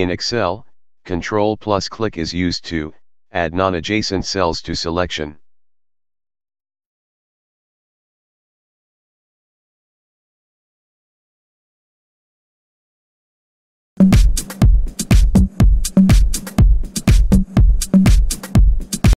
In Excel, Control plus click is used to add non-adjacent cells to selection.